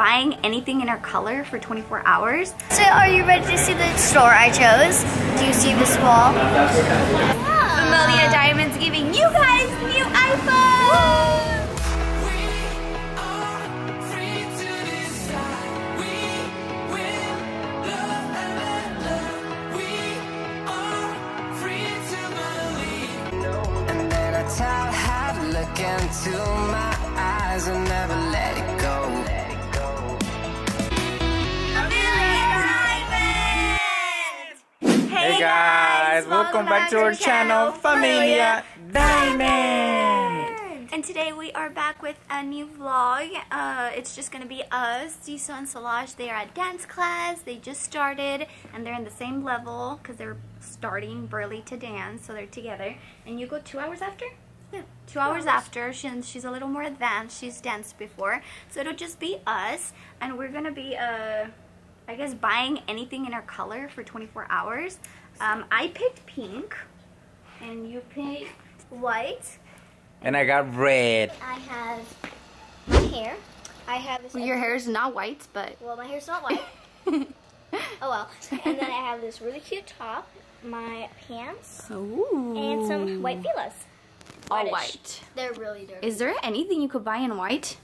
buying anything in our color for 24 hours. So are you ready to see the store I chose? Do you see this wall? Familia Diamonds giving you guys new iPhone! And then I tell her to look into my eyes and never let it go. Guys, welcome back to our channel, Familia Diamond. And today we are back with a new vlog. Uh, it's just gonna be us, Jisoo and Solage. They are at dance class. They just started and they're in the same level because they're starting Burley to dance, so they're together. And you go two hours after? Yeah, two, hours, after. She, she's a little more advanced. She's danced before, so it'll just be us, and we're gonna be uh, I guess buying anything in our color for 24 hours. Um, I picked pink, and you picked white. And I got red. I have my hair. I have this. Well, your hair is not white, but Well, my hair's not white. oh well. And then I have this really cute top, my pants, Ooh. and some white filas. all Whitish. white. They're really dirty. Is there anything you could buy in white?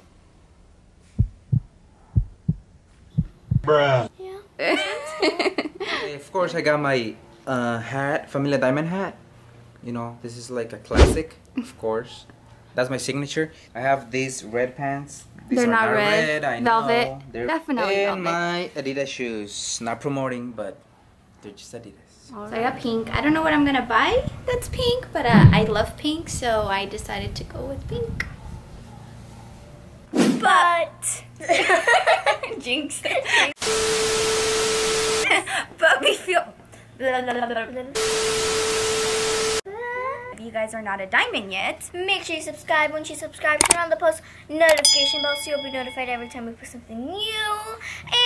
Bruh. Yeah. Of course, I got my uh, hat, Familia Diamond hat. You know, this is like a classic, of course. That's my signature. I have these red pants. These They're are not red. I Velvet. know. They're Definitely and velvet. my Adidas shoes. Not promoting, but they're just Adidas. So I got pink. I don't know what I'm gonna buy that's pink, but uh, I love pink, so I decided to go with pink. But jinx. but we feel. If you guys are not a diamond yet, Make sure you subscribe. Once you subscribe, turn on the post notification bell so you'll be notified every time we put something new.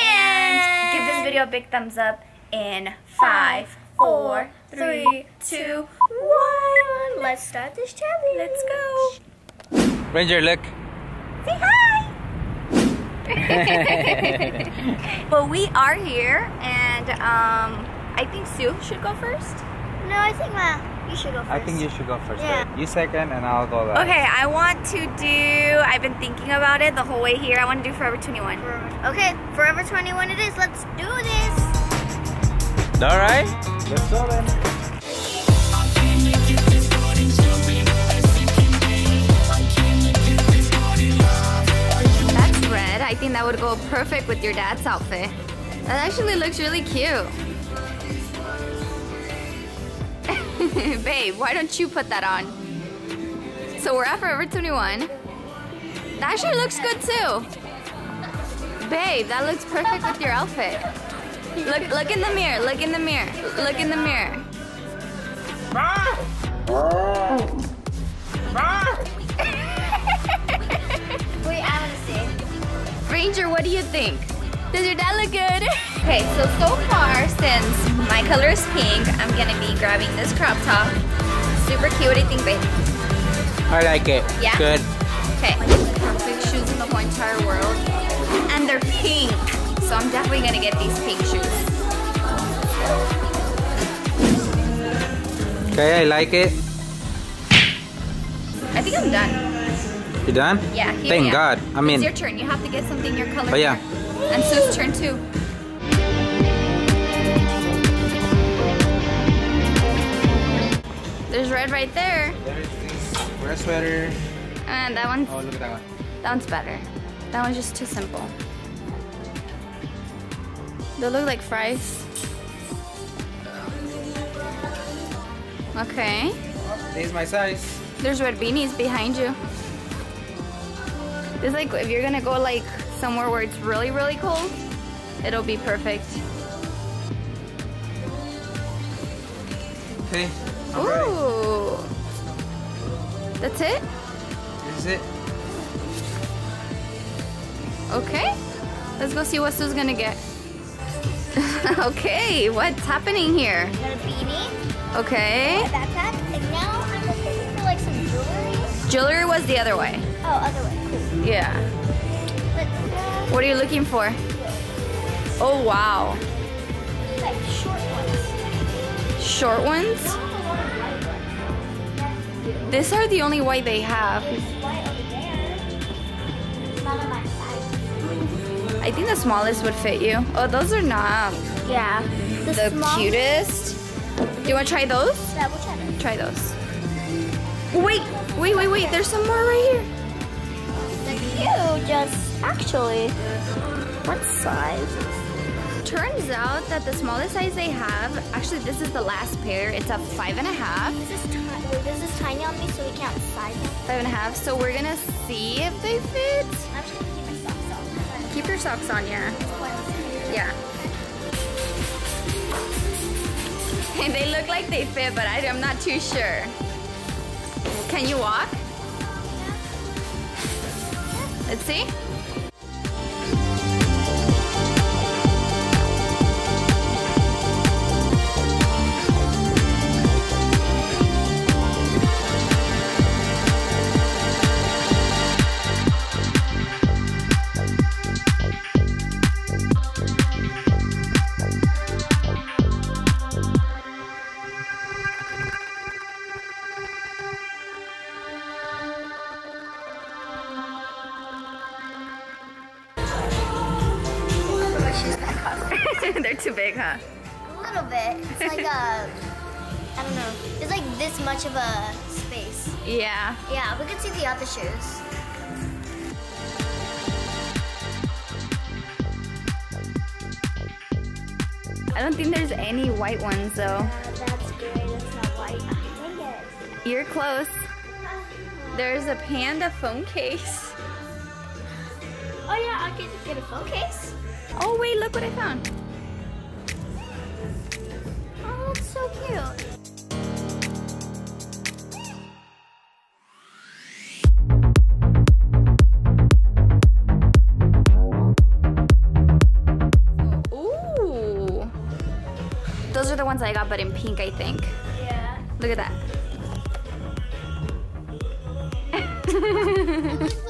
and give this video a big thumbs up in five, four, three, two, one. Let's start this challenge. Let's go. Ranger, look. Say hi. well, we are here, and um, I think Sue should go first. No, I think Ma, you should go first. I think you should go first. Yeah. right? You second, and I'll go last. Okay, I want to do. I've been thinking about it the whole way here. I want to do Forever 21. Forever. Okay, Forever 21 it is. Let's do this. All right. Let's go then. That's red. I think that would go perfect with your dad's outfit. That actually looks really cute. Babe, why don't you put that on? So we're at Forever 21. That actually looks good too. Babe, that looks perfect with your outfit. Look look in the mirror, look in the mirror, look in the mirror. Wait, I want to see. Ranger, what do you think? Does your dad look good? Okay, so so far, since my color is pink, I'm gonna be grabbing this crop top. Super cute, what do you think, babe? I like it. Yeah? Good. Okay, perfect shoes in the whole entire world. And they're pink, so I'm definitely gonna get these pink shoes. Okay, I like it. I think I'm done. You done? Yeah, Thank. God. I mean, it's your turn. You have to get something your color. Oh, yeah. And Sue's turn too. There's red right there. there's this sweater. And that one's Oh, look at that one. that one's better. That one's just too simple. They look like fries. Okay. This my size. There's red beanies behind you. It's like if you're gonna go like somewhere where it's really, really cold, it'll be perfect. Okay, I'm ready. Ooh. That's it? This is it. Okay. Let's go see what Sue's gonna get. okay, what's happening here? Got a beanie, Okay. a backpack, and now I'm looking for like some jewelry. Jewelry was the other way. Oh, other way. Cool. Yeah. What are you looking for? Oh wow. Like short ones. Short ones? These are the only white they have. There's white over there. It's not on my size. I think the smallest would fit you. Oh, those are not Yeah. The, the cutest. Do you want to try those? Yeah, we'll try them. Try those. Wait, wait, wait, wait. There's some more right here. They're cute, just actually. What size? Turns out that the smallest size they have, actually this is the last pair. It's a five and a half. This is. Wait, this is tiny on me, so we can't size them. Five and a half. So we're gonna see if they fit. I'm just gonna keep my socks on. Keep your socks on, yeah. Yeah. they look like they fit, but I'm not too sure. Can you walk? Let's see. White ones though. Uh, that's great. It's not white. You're close. There's a panda phone case. Oh yeah, I can get a phone case. Oh wait, look what I found. Oh, that's so cute. Ones I got, but in pink, I think. Yeah. Look at that.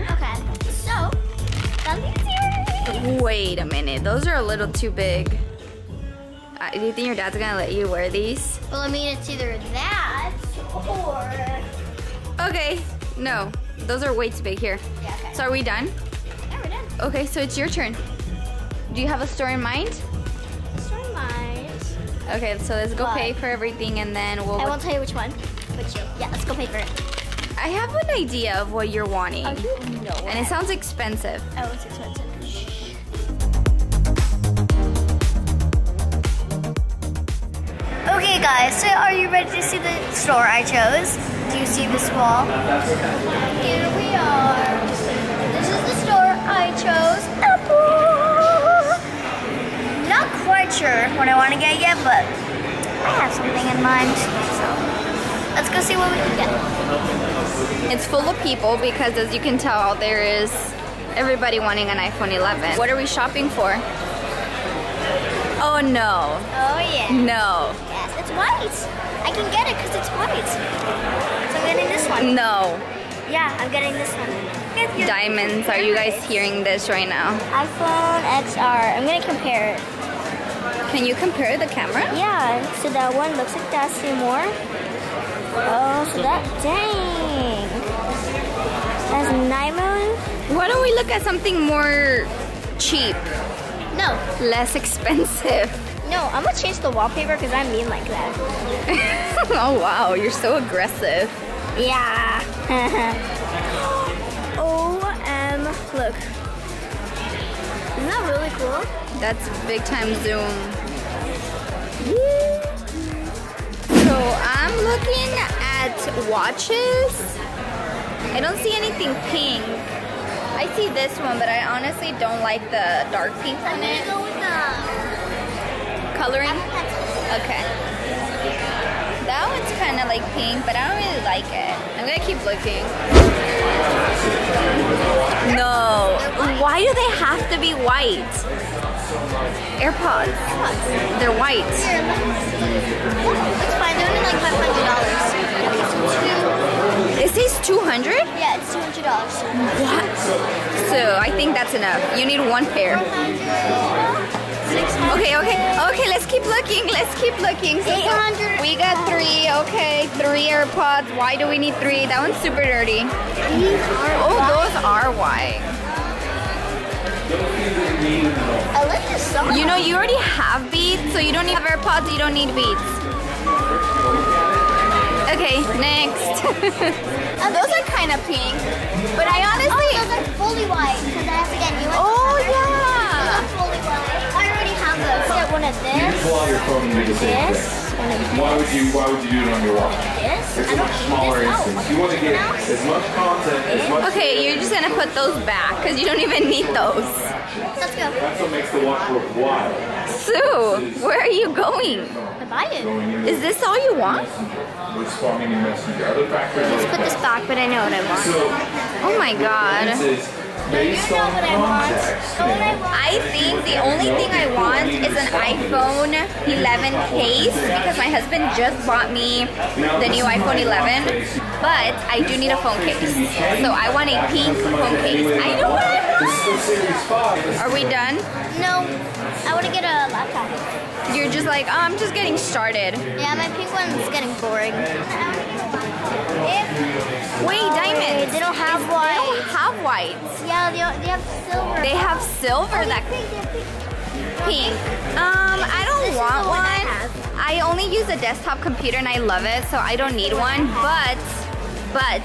Okay, so. Wait a minute, those are a little too big. Uh, do you think your dad's gonna let you wear these? Well, I mean, it's either that or. Okay, no, those are way too big here. Yeah, okay. So are we done? Yeah, we're done. Okay, so it's your turn. Do you have a store in mind? Okay, so let's go What? pay for everything and then we'll. I won't tell you which one, but you. Yeah, let's go pay for it. I have an idea of what you're wanting. Oh, you know And it sounds expensive. Oh, it's expensive. Okay, guys, so are you ready to see the store I chose? Do you see this wall? Here we are. This is the store I chose. Sure what I want to get yet, but I have something in mind. So let's go see what we can get. It's full of people because as you can tell, there is everybody wanting an iPhone 11. What are we shopping for? Oh no. Oh, yeah. No. Yes, it's white. I can get it because it's white. So I'm getting this one. No. Yeah, I'm getting this one. Diamonds, are you guys hearing this right now? iPhone XR. I'm gonna compare it. Can you compare the camera? Yeah, so that one looks like that. See more? Oh, so that dang. That's nine million. Why don't we look at something more cheap, No, less expensive? no. I'm gonna change the wallpaper because I'm mean like that. oh wow, you're so aggressive. Yeah. OM. Look. Isn't that really cool? That's big time zoom. So I'm looking at watches. I don't see anything pink. I see this one, but I honestly don't like the dark pink on it. go with the Coloring? Okay. Kind of like pink, but I don't really like it. I'm gonna keep looking. No. Why do they have to be white? AirPods. They're white. Here, let's see. It's fine. They're only like five hundred dollars. It says 200? Yeah, it's two hundred dollars. What? So I think that's enough. You need one pair. Okay, okay, okay. Let's keep looking. Let's keep looking. So, so we got three. Okay, three AirPods. Why do we need three? That one's super dirty. Oh, those are white. I like this song. You know, you already have beads, so you don't need AirPods. You don't need beads. Okay, next. Oh, those are kind of pink, but I honestly. Oh, those are fully white because I have to get new ones. Oh yeah. Those. Get one of You can this, pull out your phone and do the same this, thing. one Why would you Why would you do it on your watch? this. It's I a don't much smaller oh, instance. Oh, You want to get else? as much content as much. Okay, you're just gonna put those back because you don't even need those. Let's go. That's what makes the watch worthwhile. Sue, where are you going? I buy it. Going in Is this all you want? with spamming and messenger. Other factors Let's put this back, but I know what I want. Oh my god. This is based on what I context. I think the only thing I want is an iPhone 11 case because my husband just bought me the new iPhone 11, but I do need a phone case. So I want a pink phone case. I know what I want. for Series 5. Are we done? No, I want to get a laptop. You're just like, oh, I'm just getting started. Yeah, my pink one's getting boring. Whites. Yeah, they, they have silver. They have silver that Pink, they have pink. pink. Um, I don't This want the one I I only use a desktop computer and I love it, so I don't need one. But, but,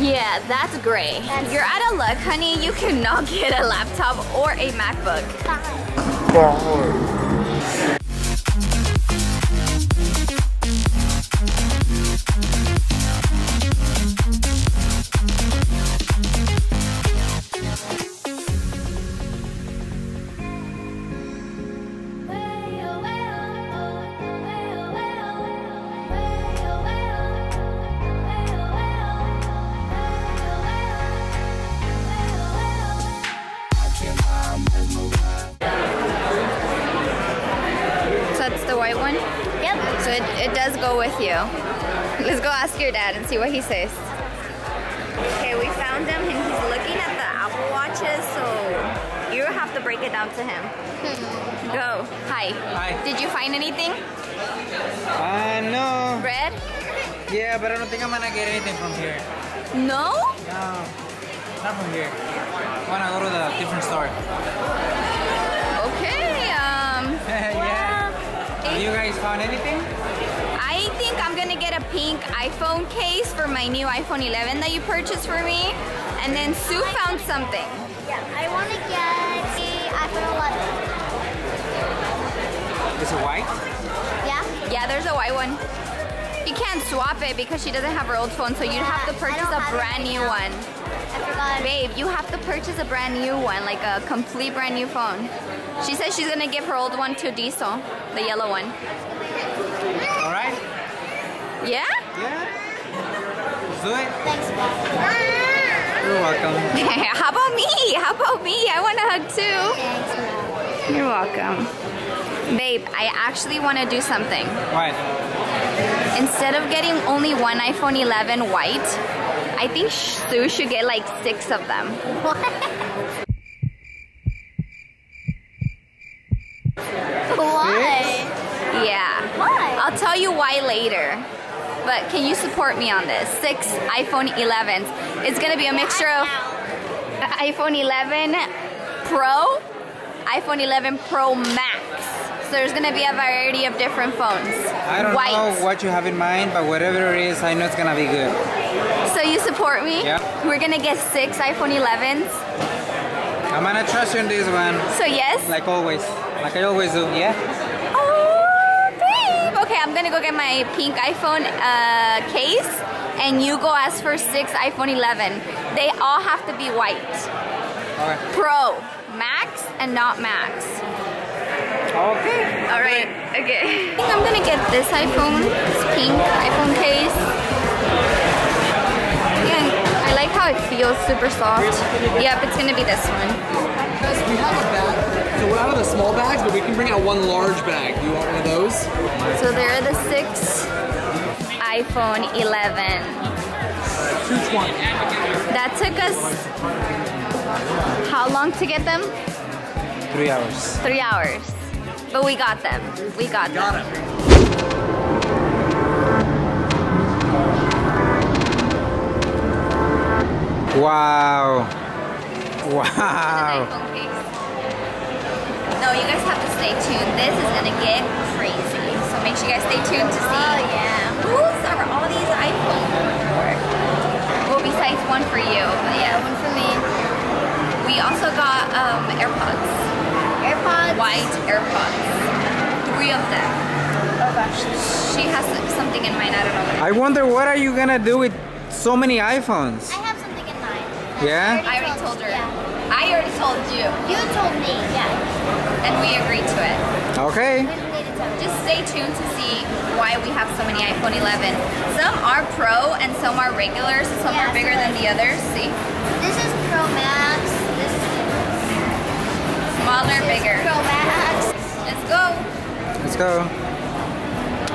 yeah, that's gray. That's- You're out of luck, honey. You cannot get a laptop or a MacBook. So go with you. Let's go ask your dad and see what he says. Okay, we found him and he's looking at the Apple Watches, so you have to break it down to him. Go. Hi. Hi. Did you find anything? Uh, no. Red? Yeah, but I don't think I'm gonna get anything from here. No? No, not from here. I wanna go to the different store. Okay, um, yeah. Have you guys found anything? I think I'm gonna get a pink iPhone case for my new iPhone 11 that you purchased for me. And then Sue found something. Yeah, I want to get the iPhone 11. Is it white? Yeah? Yeah, there's a white one. You can't swap it because she doesn't have her old phone, so you'd have to purchase a brand new now. one. I. Babe, you have to purchase a brand new one, like a complete brand new phone. She says she's gonna give her old one to Diezel, the yellow one. All right. Yeah? Yeah. Let's do it. Thanks, Mom. You're welcome. How about me? How about me? I want a hug too. Thanks, Mom. You're welcome. Babe, I actually want to do something. What? Instead of getting only one iPhone 11 white, I think Sue should get like six of them. What? Why? Yeah. Why? I'll tell you why later. But can you support me on this? Six iPhone 11s. It's gonna be a mixture of iPhone 11 Pro, iPhone 11 Pro Max. So there's gonna be a variety of different phones. I don't White. know what you have in mind, but whatever it is, I know it's gonna be good. So you support me? Yeah. We're gonna get six iPhone 11s. I'm gonna trust you in this one, So yes. like always, like I always do. Yeah. I'm gonna go get my pink iPhone uh, case, and you go ask for six iPhone 11. They all have to be white. Pro, Max, and not Max. Okay. All right. Okay. I think I'm gonna get this iPhone, this pink iPhone case. Yeah, I like how it feels super soft. Yep, it's gonna be this one. Guys, we have a bag So we're out of the small bags, but we can bring out one large bag. Do you want one of those? So there are the six iPhone 11. 220. That took us how long to get them? Three hours. Three hours. But we got them. We got, Got them. it. Wow. An Wow. iPhone. No, you guys have to stay tuned. This is gonna get crazy. So make sure you guys stay tuned to see. Oh, yeah. Whose are all these iPhones for? Well, besides one for you. But yeah, one for me. We also got um, AirPods. AirPods. White AirPods. Three of them. Oh gosh. She has something in mind. I don't know. I wonder what are you gonna do with so many iPhones? I have something in mind. Yeah? I already told her. Yeah. I already told you. You told me. Yeah. And we agreed to it. Okay. We needed to. Just stay tuned to see why we have so many iPhone 11. Some are Pro and some are regular, so some Yeah, are bigger so than the others. See? This is Pro Max. This is Smaller, bigger. Pro Max. Let's go. Let's go.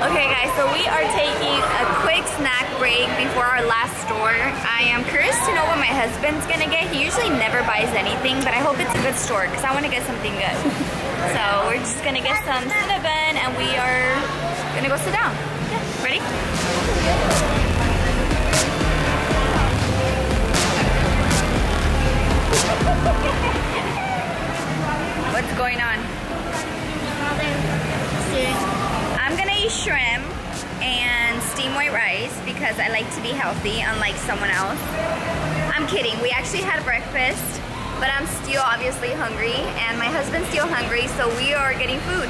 Okay guys, so we are taking a quick snack break before our last store. I am curious to know what my husband's gonna get. He usually never buys anything, but I hope it's a good store because I want to get something good. So we're just gonna get some cinnamon and we are gonna go sit down. Yeah, ready? What's going on? I'm shrimp and steam white rice because I like to be healthy, unlike someone else. I'm kidding. We actually had breakfast, but I'm still obviously hungry, and my husband's still hungry, so we are getting food.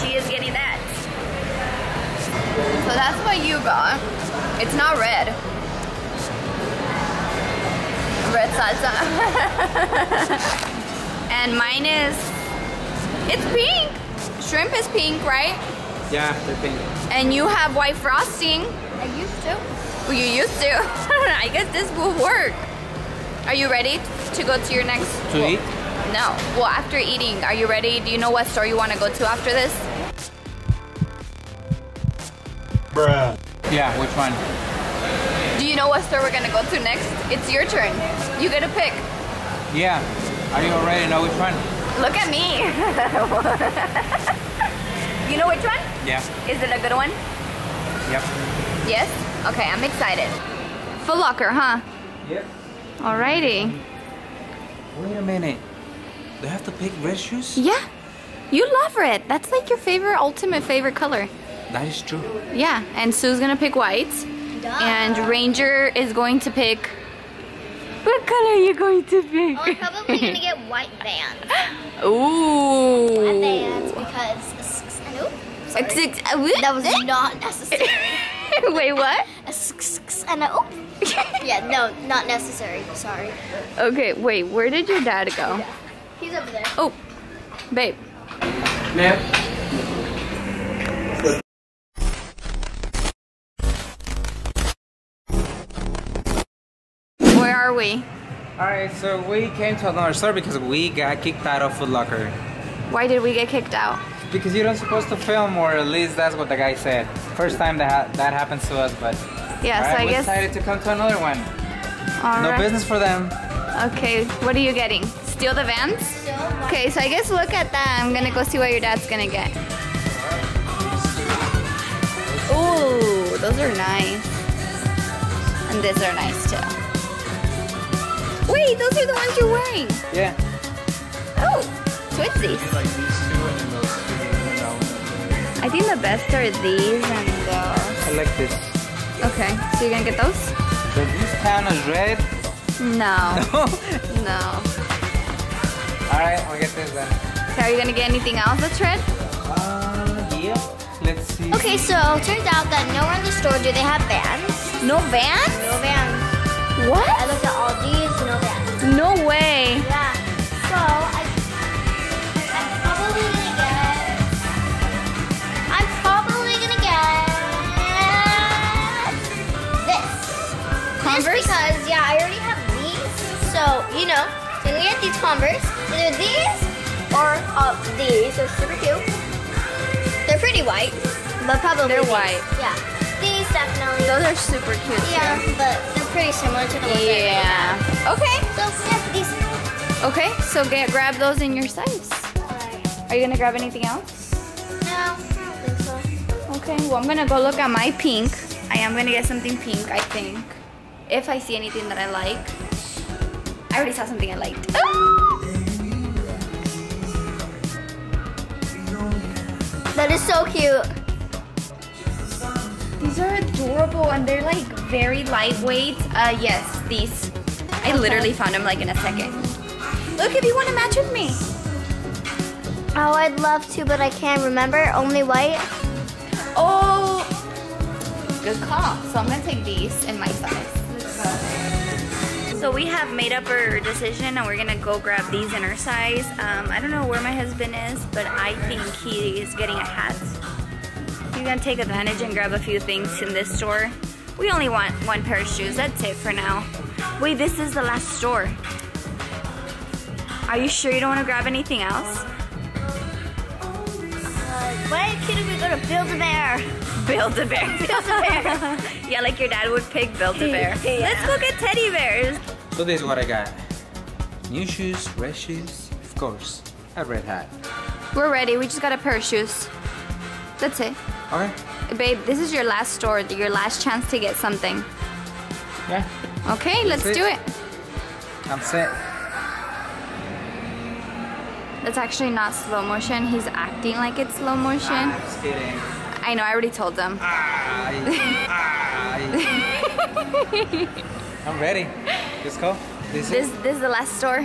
She is getting that. So that's what you got. It's not red. Red salsa. and mine is, it's pink. Shrimp is pink, right? Yeah, they're pink. And you have white frosting. I used to. Well, you used to. I guess this will work. Are you ready to go to your next? To well, eat? No. Well, after eating, are you ready? Do you know what store you want to go to after this? Bruh. Yeah, which one? Do you know what store we're gonna go to next? It's your turn. You get to pick. Yeah. Are you already know which one? Look at me. you know which one? Yeah. Is it a good one? Yep. Yes? Okay, I'm excited. Foot Locker, huh? Yep. Alrighty. Wait a minute. Do I have to pick red shoes? Yeah. You love red. That's like your favorite, ultimate favorite color. That is true. Yeah, and Sue's gonna pick white. And Ranger is going to pick. What color are you going to pick? Oh, I'm probably gonna get white Vans. Ooh. White Vans because. Nope. Sorry. It's ex- uh. That was not necessary. Wait, what? and a, oh. yeah, no, not necessary. Sorry. Okay, wait, where did your dad go? He's over there. Oh, babe. Yeah. Where are we? Alright, so we came to another store because we got kicked out of Foot Locker. Why did we get kicked out? Because you're not supposed to film, or at least that's what the guy said. First time that ha that happens to us, but Yeah, so alright, I we guess. decided to come to another one. all No right. business for them. Okay, what are you getting? Steal the vans? Okay, so I guess look at that. I'm gonna go see what your dad's gonna get. Ooh, those are nice. And these are nice too. Wait, those are the ones you're wearing. Yeah. Oh, Twitsies. I think the best are these and those. I like this. Okay, so you're gonna get those? Does this count as red? No, no. Alright, I'll get this then. So are you gonna get anything else that's red? Uh, yeah. Let's see. Okay, so turns out that nowhere in the store do they have Vans. No vans? No Vans. What? I What? looked at all these, no Vans. No way. Yeah. Converse? Just because, yeah, I already have these. So you know, So we get these Converse. Either these or uh, these. They're super cute. They're pretty white, but probably They're these. white. Yeah. These definitely. Those are super cute. yeah, too. but they're pretty similar to the ones Yeah. Okay. So yeah, these. Okay. So get grab those in your size. Are you gonna grab anything else? No, I don't think so. Okay. Well, I'm gonna go look at my pink. I am gonna get something pink. I think. If I see anything that I like. I already saw something I liked. That is so cute. These are adorable and they're like very lightweight. Uh, yes, these. I literally found them like in a second. Look, if you want to match with me. Oh, I'd love to, but I can't remember. Only white. Oh, good call. So I'm gonna take these in my size. So we have made up our decision and we're gonna go grab these in our size. Um, I don't know where my husband is, but I think he is getting a hat. He's gonna take advantage and grab a few things in this store. We only want one pair of shoes, that's it for now. Wait, this is the last store. Are you sure you don't wanna grab anything else? Uh, why couldn't we go to Build-A-Bear? Build a bear. Build a bear. yeah, like your dad would pick Build a bear. Yeah. Let's go get teddy bears. So this is what I got. New shoes, red shoes, of course, a red hat. We're ready. We just got a pair of shoes. That's it. Okay? Babe, this is your last store, your last chance to get something. Yeah, Okay, let's That's it. do it. I'm set. That's actually not slow motion. He's acting like it's slow motion. I'm just kidding. I know, I already told them. Ay, ay. I'm ready. Let's go. This This this is the last store.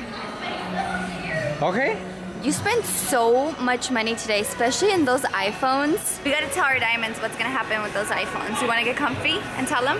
okay. You spent so much money today, especially in those iPhones. We gotta tell our diamonds what's gonna happen with those iPhones. You wanna get comfy and tell them?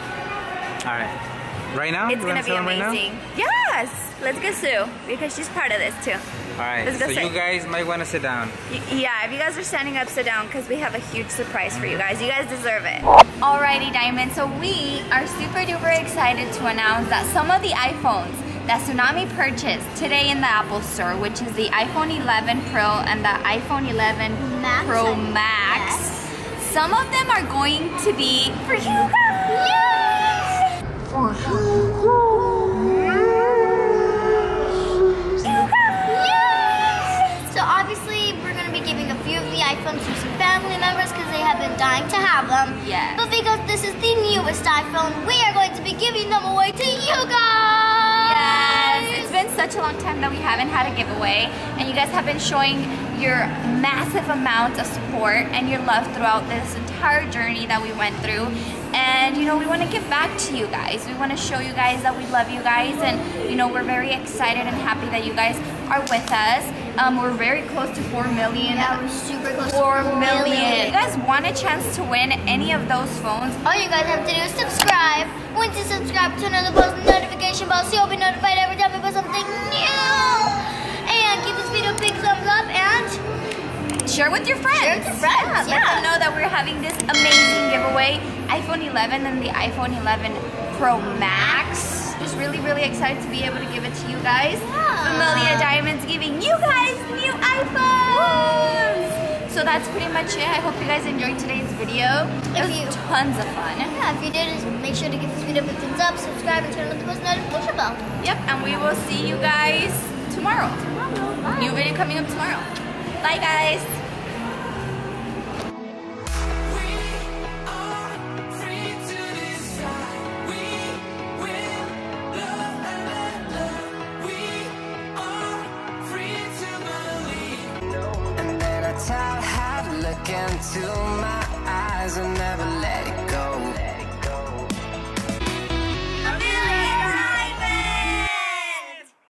All right. Right now? It's You gonna be tell them right amazing. yes! Let's get Sue because she's part of this too. All right. Let's go so sit. you guys might want to sit down. Y- Yeah, if you guys are standing up, sit down because we have a huge surprise for you guys. You guys deserve it. Alrighty, Diamond. So we are super duper excited to announce that some of the iPhones that Txunamy purchased today in the Apple Store, which is the iPhone 11 Pro and the iPhone 11 Max, Pro Max, guess. some of them are going to be for you guys. So obviously we're gonna be giving a few of the iPhones to some family members because they have been dying to have them. Yes. But because this is the newest iPhone, we are going to be giving them away to you guys. Yes, it's been such a long time that we haven't had a giveaway, and you guys have been showing your massive amount of support and your love throughout this entire journey that we went through. And you know, we want to give back to you guys. We want to show you guys that we love you guys, and you know, we're very excited and happy that you guys are with us. Um, we're very close to four million. Yeah, we're super close Four to million. You guys want a chance to win any of those phones? All you guys have to do is subscribe. Once you subscribe, turn on the post notification bell so you'll be notified every time we put something new. Share with your friends. Share with your friends, Let yeah. them know that we're having this amazing giveaway, iPhone 11 and the iPhone 11 Pro Max. Just really, really excited to be able to give it to you guys. Familia Diamonds giving you guys new iPhones. So that's pretty much it. I hope you guys enjoyed today's video. It was you- tons of fun. yeah, if you did, make sure to give this video a big thumbs up, subscribe, and turn on the post notification bell. Yep, and we will see you guys tomorrow. New video coming up tomorrow. Bye, guys.